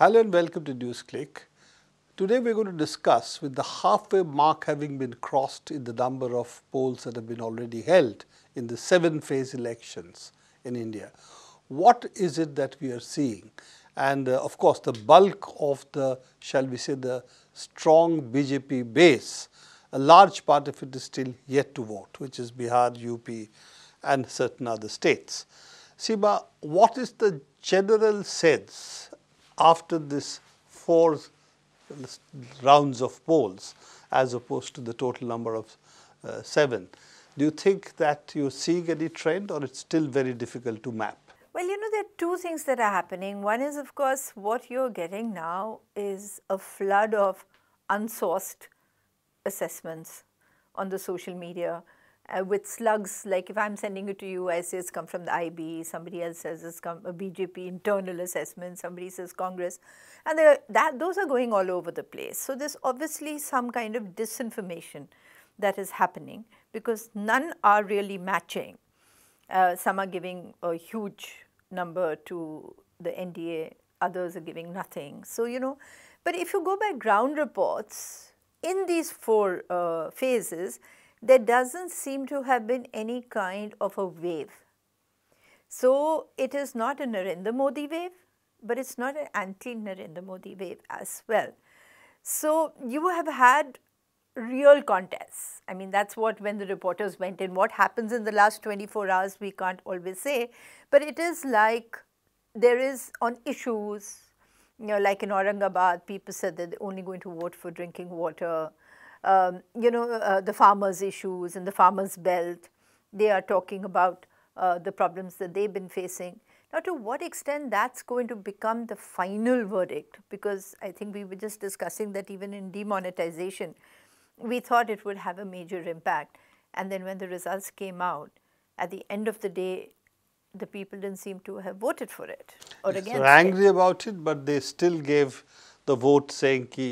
Hello and welcome to NewsClick. Today we are going to discuss with the halfway mark having been crossed in the number of polls that have been already held in the seven phase elections in India. What is it that we are seeing? And uh, of course, the bulk of the, shall we say, the strong BJP base, a large part of it is still yet to vote, which is Bihar, UP and certain other states. Seema, what is the general sense after this four rounds of polls as opposed to the total number of uh, seven? Do you think that you're seeing any trend or it's still very difficult to map? Well, you know, there are two things that are happening. One is, of course, what you're getting now is a flood of unsourced assessments on the social media uh, with slugs. Like if I'm sending it to you, I say it's come from the IB, somebody else says it's come a BJP internal assessment, somebody says Congress. And that, those are going all over the place. So there's obviously some kind of disinformation that is happening because none are really matching. Uh, some are giving a huge number to the NDA, others are giving nothing. So, you know, but if you go by ground reports, in these four uh, phases, there doesn't seem to have been any kind of a wave. So, it is not a Narendra Modi wave, but it's not an anti-Narendra Modi wave as well. So, you have had real contests. I mean, that's what when the reporters went in, what happens in the last 24 hours, we can't always say, but it is like there is on issues, you know, like in Aurangabad, people said that they're only going to vote for drinking water. Um, you know, uh, the farmers' issues and the farmers' belt, they are talking about uh, the problems that they've been facing. Now, to what extent that's going to become the final verdict, because I think we were just discussing that even in demonetization, we thought it would have a major impact. And then when the results came out, at the end of the day, the people didn't seem to have voted for it or yes, against They're angry it. about it, but they still gave the vote saying ki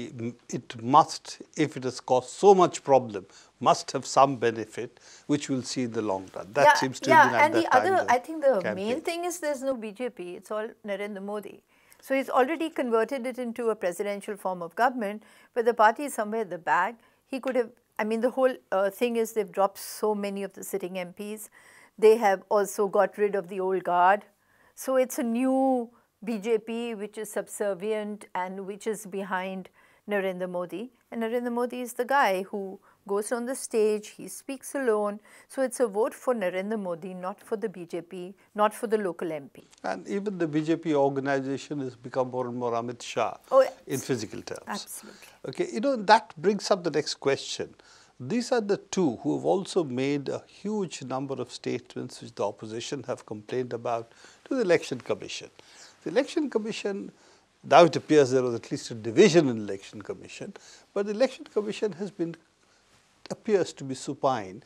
it must, if it has caused so much problem, must have some benefit, which we'll see in the long run. That yeah, seems to yeah, be and the other, the I think the campaign. main thing is there's no BJP. It's all Narendra Modi. So he's already converted it into a presidential form of government, but the party is somewhere in the back. He could have, I mean, the whole uh, thing is they've dropped so many of the sitting MPs. They have also got rid of the old guard. So it's a new BJP which is subservient and which is behind Narendra Modi. And Narendra Modi is the guy who goes on the stage, he speaks alone. So it's a vote for Narendra Modi, not for the BJP, not for the local MP. And even the BJP organization has become more and more Amit Shah oh, yes. in physical terms. Absolutely. Okay, you know, that brings up the next question. These are the two who have also made a huge number of statements which the opposition have complained about to the Election Commission. The Election Commission, now it appears there was at least a division in Election Commission, but the Election Commission has been, appears to be supine.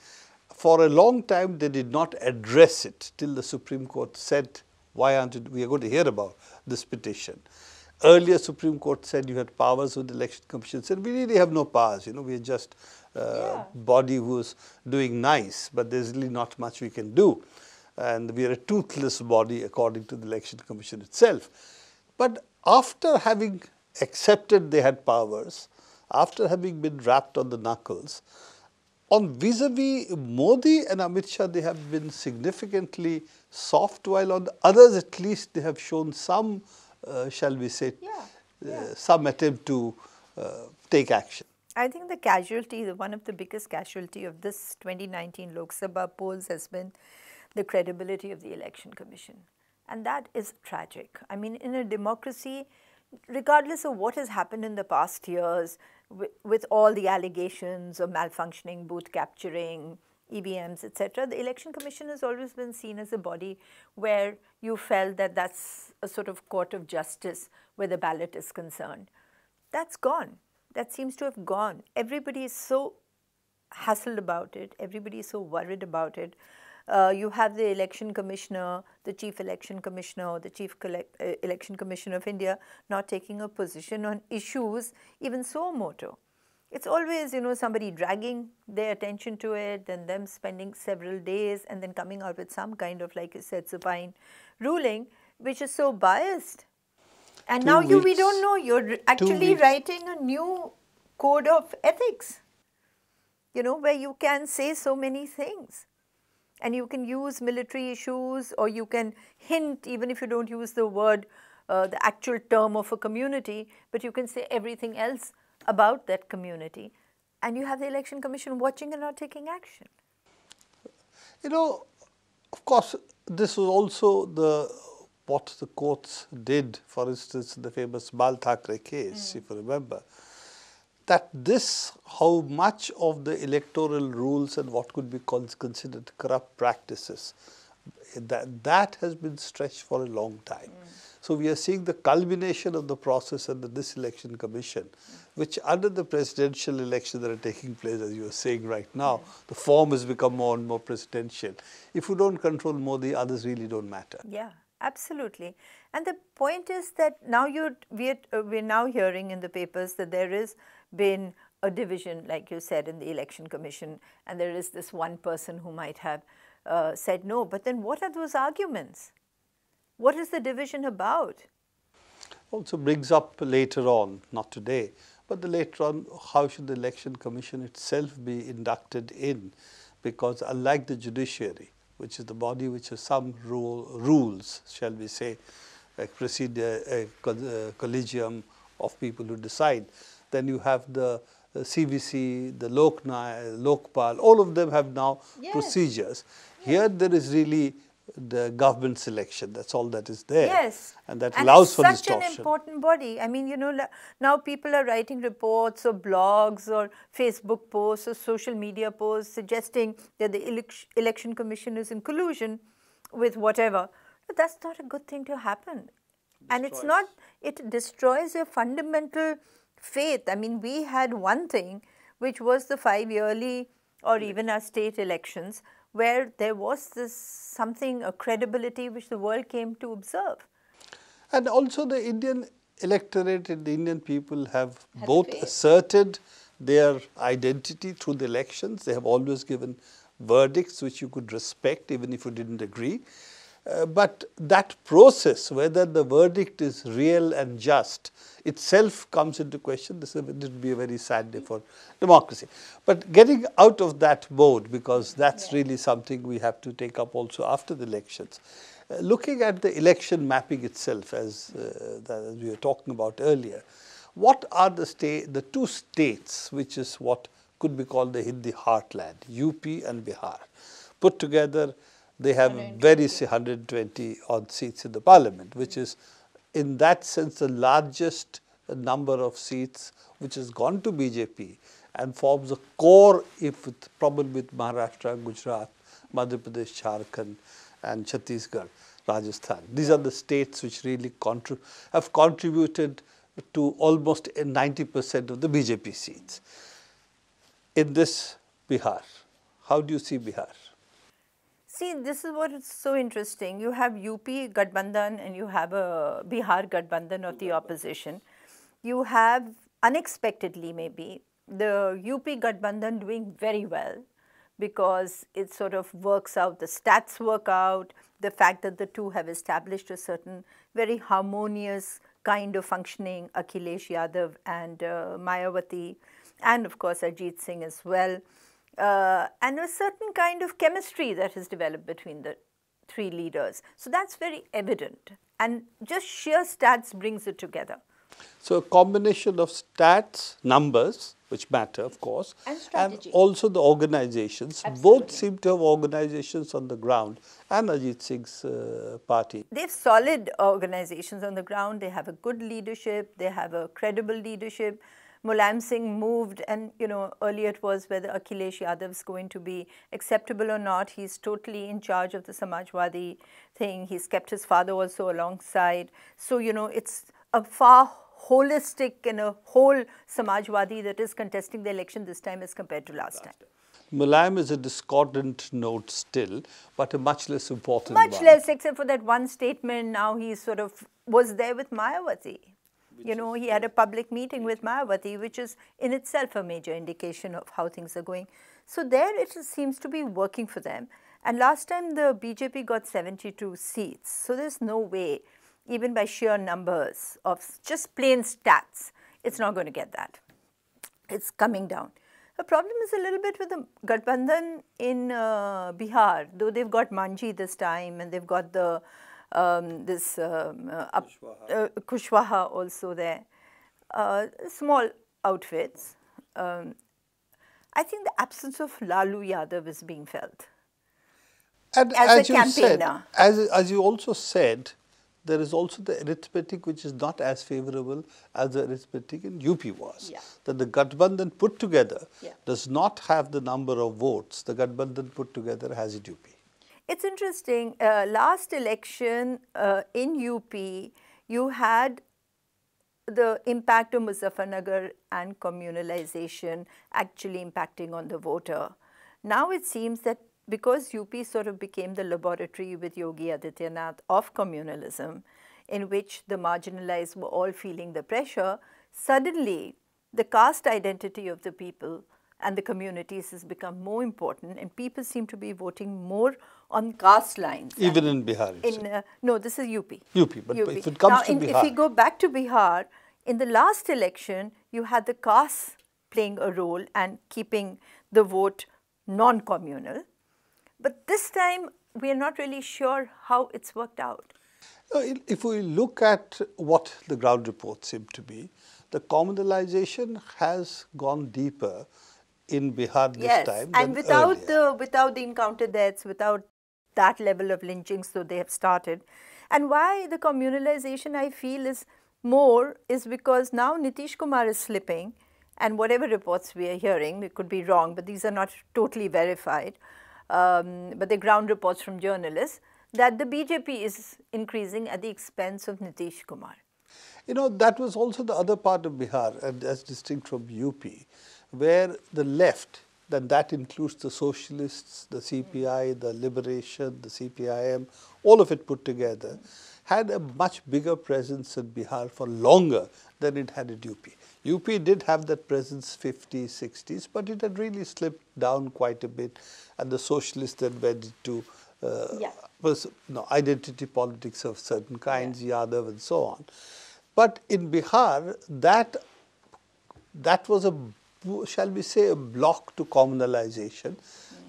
For a long time they did not address it till the Supreme Court said, why aren't it, we are going to hear about this petition. Earlier Supreme Court said you had powers with the Election Commission, said we really have no powers, you know, we are just uh, yeah. body who's doing nice, but there's really not much we can do. And we are a toothless body according to the Election Commission itself. But after having accepted they had powers, after having been rapped on the knuckles, on vis-a-vis -vis Modi and Amit Shah, they have been significantly soft, while on others at least they have shown some, uh, shall we say, yeah. Yeah. Uh, some attempt to uh, take action. I think the casualty, one of the biggest casualty of this 2019 Lok Sabha polls has been the credibility of the Election Commission. And that is tragic. I mean, in a democracy, regardless of what has happened in the past years, with, with all the allegations of malfunctioning, booth capturing, EVMs, etc., the Election Commission has always been seen as a body where you felt that that's a sort of court of justice where the ballot is concerned. That's gone that seems to have gone. Everybody is so hassled about it. Everybody is so worried about it. Uh, you have the election commissioner, the chief election commissioner, or the chief collect, uh, election commissioner of India not taking a position on issues even suo motu. It's always, you know, somebody dragging their attention to it, then them spending several days and then coming out with some kind of, like you said, supine ruling, which is so biased And Two now you, we don't know. You're actually writing a new code of ethics, you know, where you can say so many things. And you can use military issues or you can hint, even if you don't use the word, uh, the actual term of a community, but you can say everything else about that community. And you have the election commission watching and not taking action. You know, of course, this was also the what the courts did, for instance, in the famous Bal Thackeray case, if you remember, that this, how much of the electoral rules and what could be called, considered corrupt practices, that, that has been stretched for a long time. So we are seeing the culmination of the process under this election commission, which under the presidential elections that are taking place, as you are saying right now, the form has become more and more presidential. If you don't control Modi, others really don't matter. Yeah, absolutely. And the point is that now you we're uh, we're now hearing in the papers that there has been a division, like you said, in the election commission, and there is this one person who might have uh, said no. But then, what are those arguments? What is the division about? also brings up later on, not today, but the later on, how should the election commission itself be inducted in? Because unlike the judiciary, which is the body which has some rule, rules, shall we say, precede a, a co- collegium of people who decide, then you have the CVC, the Lokna, Lokpal, all of them have now Yes. procedures. Here there is really the government selection. That's all that is there. Yes. And that and allows for such distortion. an important body. I mean, you know, now people are writing reports or blogs or Facebook posts or social media posts suggesting that the elec- election commission is in collusion with whatever. But that's not a good thing to happen. And it's not, it destroys your fundamental faith. I mean, we had one thing, which was the five yearly or even our state elections, where there was this something, a credibility which the world came to observe. And also the Indian electorate and the Indian people have both faith. asserted their identity through the elections. They have always given verdicts which you could respect even if you didn't agree. Uh, but that process, whether the verdict is real and just, itself comes into question. This would be a very sad day for democracy. But getting out of that mode, because that's really something we have to take up also after the elections. Uh, looking at the election mapping itself, as, uh, that, as we were talking about earlier, what are the state, the two states, which is what could be called the Hindi heartland, UP and Bihar, put together, they have very 120 odd seats in the parliament, which is in that sense the largest number of seats which has gone to BJP and forms a core, if with, probably with Maharashtra, Gujarat, Madhya Pradesh, Jharkhand, and Chhattisgarh, Rajasthan. These are the states which really contri- have contributed to almost 90% of the BJP seats. In this Bihar, how do you see Bihar? See, this is what is so interesting. You have UP Gathbandhan and you have a Bihar Gathbandhan of the opposition. You have unexpectedly, maybe, the UP Gathbandhan doing very well because it sort of works out, the stats work out, the fact that the two have established a certain very harmonious kind of functioning, Akhilesh Yadav and uh, Mayawati, and of course Ajit Singh as well uh, and a certain kind of chemistry that has developed between the three leaders. So that's very evident. And just sheer stats brings it together. So a combination of stats, numbers, which matter of course, And strategy. also the organizations. Both seem to have organizations on the ground and Ajit Singh's uh, party. They have solid organizations on the ground. They have a good leadership. They have a credible leadership. Mulayam Singh moved, and you know, earlier it was whether Akhilesh Yadav is going to be acceptable or not. He's totally in charge of the Samajwadi thing. He's kept his father also alongside. So, you know, it's a far holistic and a whole Samajwadi that is contesting the election this time as compared to last time. Mulayam is a discordant note still, but a much less important Much one. less, except for that one statement. Now he sort of was there with Mayawati. You know, he had a public meeting with Mayawati, which is in itself a major indication of how things are going. So there it seems to be working for them. And last time the BJP got 72 seats. So there's no way, even by sheer numbers of just plain stats, it's not going to get that. It's coming down. The problem is a little bit with the Gathbandhan in uh, Bihar, though they've got Manjhi this time and they've got the um, this um, uh, up, uh, Kushwaha also there. Uh, small outfits. Um, I think the absence of Lalu Yadav is being felt. And as, as a you campaigner. said, as, as you also said, there is also the arithmetic which is not as favorable as the arithmetic in UP was. Yeah. That the Gathbandhan put together Yeah. does not have the number of votes the Gathbandhan put together has in UP. It's interesting. Uh, last election uh, in UP, you had the impact of Muzaffarnagar and communalization actually impacting on the voter. Now it seems that because UP sort of became the laboratory with Yogi Adityanath of communalism, in which the marginalized were all feeling the pressure, suddenly the caste identity of the people and the communities has become more important, and people seem to be voting more on caste lines. Even in Bihar. In uh, no, this is UP. UP, but if it comes now, to in, if we go back to Bihar, in the last election, you had the caste playing a role and keeping the vote non-communal. But this time, we are not really sure how it's worked out. If we look at what the ground reports seem to be, the communalization has gone deeper in Bihar this yes, time and than without earlier. the without the encounter deaths, without that level of lynchings, so they have started. And why the communalization I feel is more is because now Nitish Kumar is slipping, and whatever reports we are hearing, it could be wrong, but these are not totally verified. Um, but the ground reports from journalists that the BJP is increasing at the expense of Nitish Kumar. You know, that was also the other part of Bihar, and as distinct from UP, where the left, then that includes the socialists, the CPI, the liberation, the CPIM, all of it put together, had a much bigger presence in Bihar for longer than it had in UP. UP did have that presence 50s, 60s, but it had really slipped down quite a bit, and the socialists then went into uh, Yeah. was no, identity politics of certain kinds, Yadav and so on. But in Bihar, that that was a shall we say a block to communalization.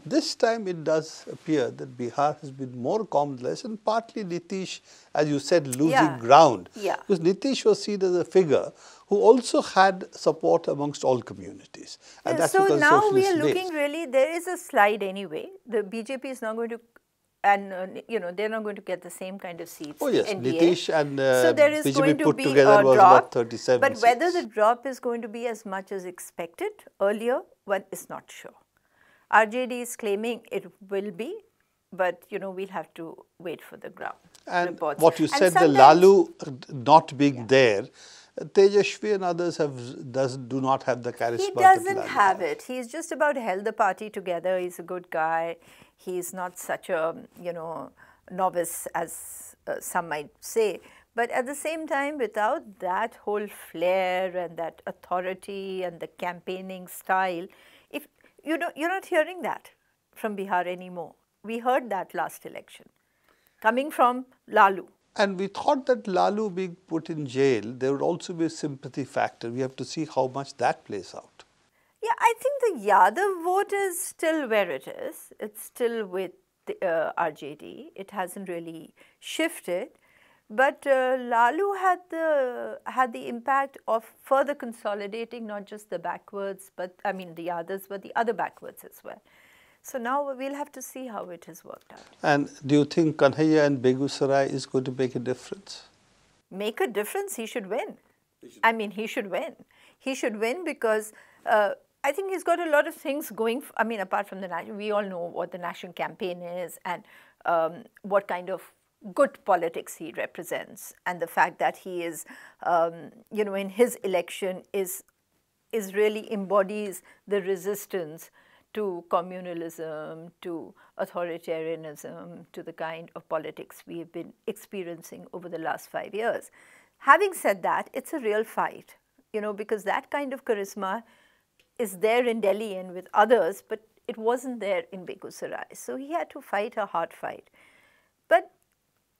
This time it does appear that Bihar has been more communalized and partly Nitish, as you said, losing Yeah. ground. Yeah. Because Nitish was seen as a figure who also had support amongst all communities. And that's so now we are looking really, there is a slide anyway. The BJP is not going to, and uh, you know, they're not going to get the same kind of seats. Oh, yes, NDA. Nitish and, so uh, there is BJP going to put be together a was about drop, 37 But whether the drop is going to be as much as expected earlier, one is not sure. RJD is claiming it will be, but you know, we'll have to wait for the ground And reports. what you said, the Lalu not being there, uh, Tejashwi and others have does do not have the charisma. He doesn't have it. He's just about held the party together. He's a good guy. He's not such a, you know, novice as uh, some might say. But at the same time, without that whole flair and that authority and the campaigning style, if you don't, you're not hearing that from Bihar anymore. We heard that last election, coming from Lalu. And we thought that Lalu being put in jail, there would also be a sympathy factor. We have to see how much that plays out. Yeah, I think the Yadav vote is still where it is. It's still with the uh, RJD. It hasn't really shifted. But uh, Lalu had the had the impact of further consolidating not just the backwards, but I mean the others, but the other backwards as well. So now we'll have to see how it has worked out. And do you think Kanhaiya and Begusarai is going to make a difference? make a difference, he should win. I mean, he should win. He should win because uh, I think he's got a lot of things going. I mean, apart from the national, we all know what the national campaign is and um, what kind of good politics he represents, and the fact that he is, um, you know, in his election is is really embodies the resistance to communalism, to authoritarianism, to the kind of politics we have been experiencing over the last five years. Having said that, it's a real fight, you know, because that kind of charisma is there in Delhi and with others, but it wasn't there in Begusarai. So he had to fight a hard fight. But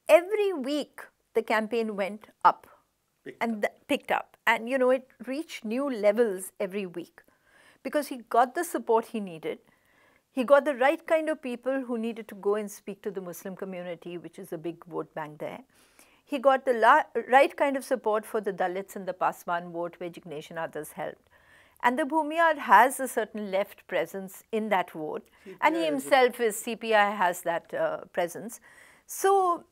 every week the campaign went up Picked and picked up. And, you know, it reached new levels every week because he got the support he needed. He got the right kind of people who needed to go and speak to the Muslim community, which is a big vote bank there. He got the la- right kind of support for the Dalits and the Paswan vote, where Jignesh and others helped. And the Bhumihar has a certain left presence in that vote, and he himself is CPI has that uh, presence. So,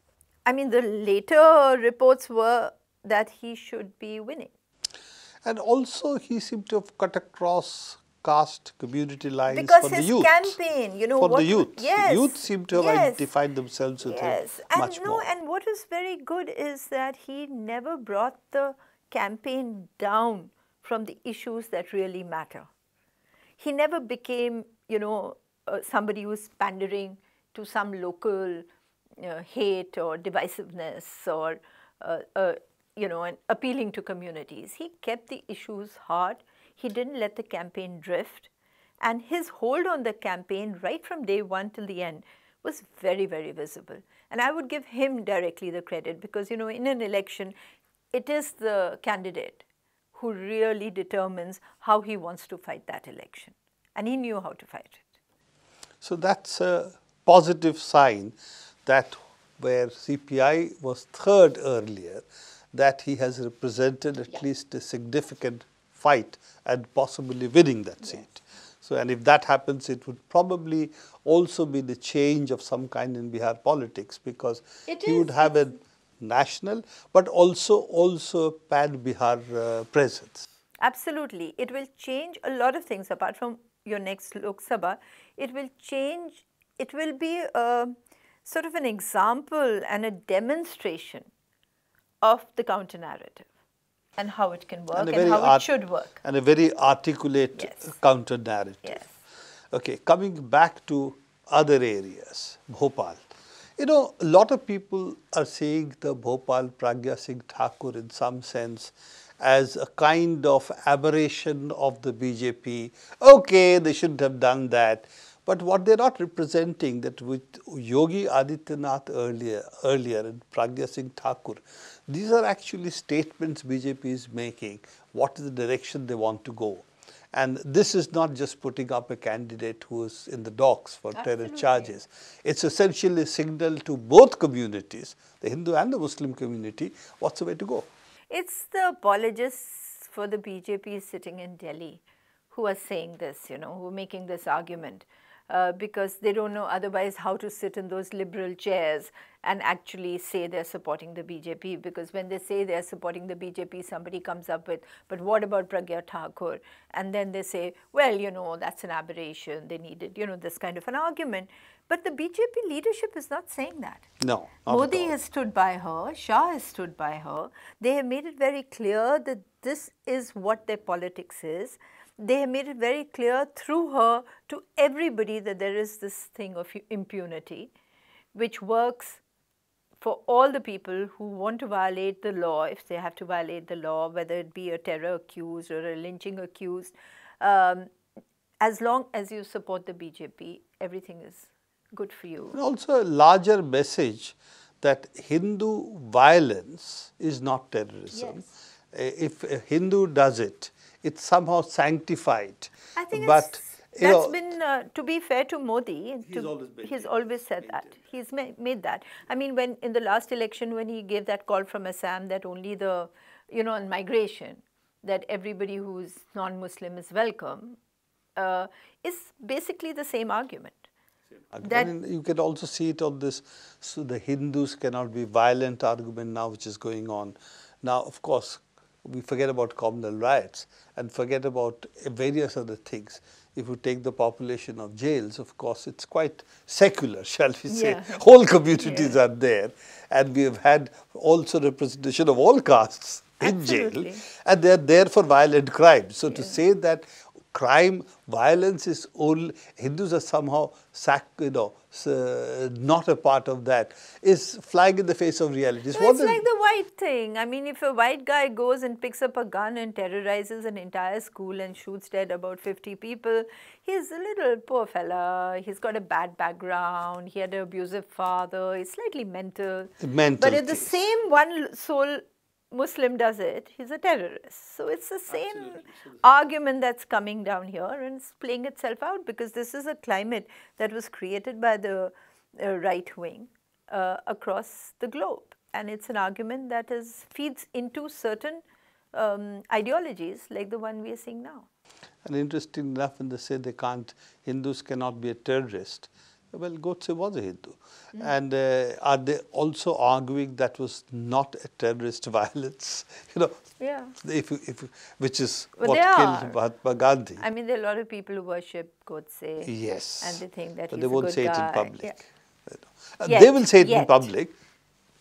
I mean, the later reports were that he should be winning. And also, he seemed to have cut across caste community lines Because for the his youth. campaign, you know, for what, the youth. Yes, Youth seem to have yes, identified themselves with yes. him and much no, more. and what is very good is that he never brought the campaign down from the issues that really matter. He never became, you know, uh, somebody who's pandering to some local uh, hate or divisiveness or, uh, uh, you know, and appealing to communities. He kept the issues hard. He didn't let the campaign drift. And his hold on the campaign right from day one till the end was very, very visible. And I would give him directly the credit because, you know, in an election, it is the candidate who really determines how he wants to fight that election. And he knew how to fight it. So that's a positive sign that where CPI was third earlier, that he has represented at Yeah. least a significant fight and possibly winning that seat. So, and if that happens, it would probably also be the change of some kind in Bihar politics because It he would have a national, but also also pan Bihar uh, presence. Absolutely. It will change a lot of things apart from your next Lok Sabha. It will change, it will be a, sort of an example and a demonstration of the counter narrative and how it can work a and, how it should work. And a very articulate Yes. counter narrative. Yes. Okay, coming back to other areas, Bhopal. You know, a lot of people are seeing the Bhopal Pragya Singh Thakur in some sense as a kind of aberration of the BJP. Okay, they shouldn't have done that. But what they're not representing that with Yogi Adityanath earlier, earlier and Pragya Singh Thakur, these are actually statements BJP is making. What is the direction they want to go? And this is not just putting up a candidate who is in the docks for terror charges. It's essentially a signal to both communities, the Hindu and the Muslim community, what's the way to go. It's the apologists for the BJP sitting in Delhi who are saying this, you know, who are making this argument. Uh, because they don't know otherwise how to sit in those liberal chairs and actually say they're supporting the BJP. Because when they say they're supporting the BJP, somebody comes up with, but what about Pragya Thakur? And then they say, well, you know, that's an aberration. They needed, you know, this kind of an argument. But the BJP leadership is not saying that. No, Modi has stood by her, Shah has stood by her. They have made it very clear that this is what their politics is. They have made it very clear through her to everybody that there is this thing of impunity, which works for all the people who want to violate the law, if they have to violate the law, whether it be a terror accused or a lynching accused. Um, as long as you support the BJP, everything is good for you. And also a larger message that Hindu violence is not terrorism. Uh, If a Hindu does it, it's somehow sanctified. I think but it's, you that's know, been, uh, to be fair to Modi, He's to- always he's always said that. He's ma- made that. I mean, when in the last election, when he gave that call from Assam that only the, you know, on migration, that everybody who's non-Muslim is welcome, uh, is basically the same argument. That- And you can also see it on this, so the Hindus cannot be violent argument now, which is going on. Now, of course, we forget about communal riots and forget about various other things. If you take the population of jails, of course, it's quite secular, shall we say. Yeah. Whole communities are there. And we have had also representation of all castes in jail. And they are there for violent crimes. So to say that crime, violence is only, Hindus are somehow, sac, you know, uh, not a part of that, is flying in the face of reality. It's, it's like the white thing. I mean, if a white guy goes and picks up a gun and terrorizes an entire school and shoots dead about 50 people, he's a little poor fella. He's got a bad background. He had an abusive father. He's slightly mental. Mental. But if the same one soul Muslim does it, he's a terrorist. So it's the same Absolutely. argument that's coming down here and it's playing itself out because this is a climate that was created by the uh, right wing uh, across the globe. And it's an argument that is, feeds into certain um, ideologies like the one we are seeing now. And interesting enough, when they say they can't, Hindus cannot be a terrorist, well, Godse was a Hindu. Mm. And uh, are they also arguing that was not a terrorist violence? You know, yeah. if, if, which is well, what killed Mahatma Gandhi. I mean, there are a lot of people who worship Godse. Yes. And they think that but they won't say guy. it in public. Yeah. Uh, they will say it Yet. in public.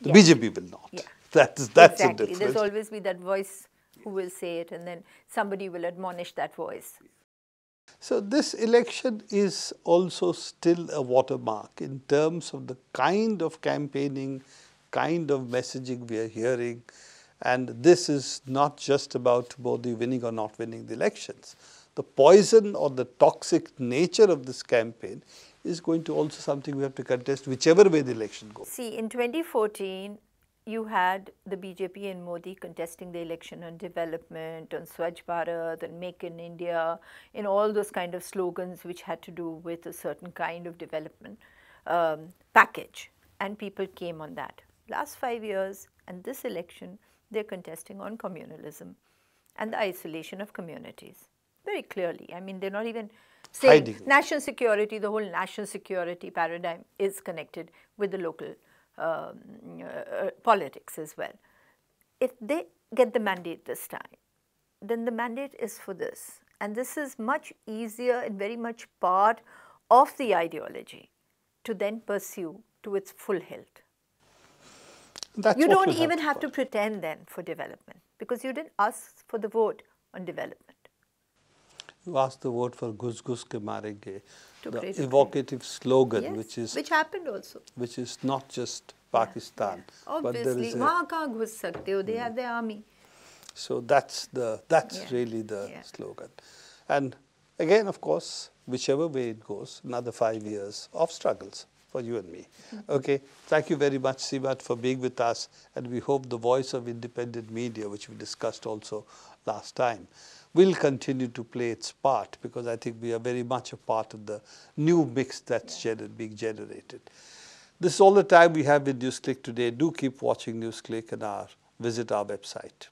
The Yet. BJP will not. Yeah. That's, that's exactly. the difference. There's always be that voice who will say it and then somebody will admonish that voice. So, this election is also still a watermark in terms of the kind of campaigning, kind of messaging we are hearing and this is not just about Modi winning or not winning the elections. The poison or the toxic nature of this campaign is going to also something we have to contest whichever way the election goes. See, in 2014, you had the BJP and Modi contesting the election on development, on Swachh Bharat, and Make in India, in all those kind of slogans which had to do with a certain kind of development um, package. And people came on that. Last five years and this election, they're contesting on communalism and the isolation of communities. Very clearly. I mean, they're not even saying Hiding. national security, the whole national security paradigm is connected with the local um, uh, politics as well. If they get the mandate this time, then the mandate is for this. And this is much easier and very much part of the ideology to then pursue to its full hilt. That's you don't even have, have to pretend then for development because you didn't ask for the vote on development. You asked the vote for Ghus Ke Marenge the evocative slogan, yes, which is which happened also, which is not just Pakistan, yeah, yeah. but there is a, they have the army. So that's the that's yeah. really the slogan, and again, of course, whichever way it goes, another five years of struggles for you and me. Mm -hmm. Okay, thank you very much, Seemat, for being with us, and we hope the voice of independent media, which we discussed also last time, will continue to play its part because I think we are very much a part of the new mix that's gener being generated. This is all the time we have with NewsClick today. Do keep watching NewsClick and our, visit our website.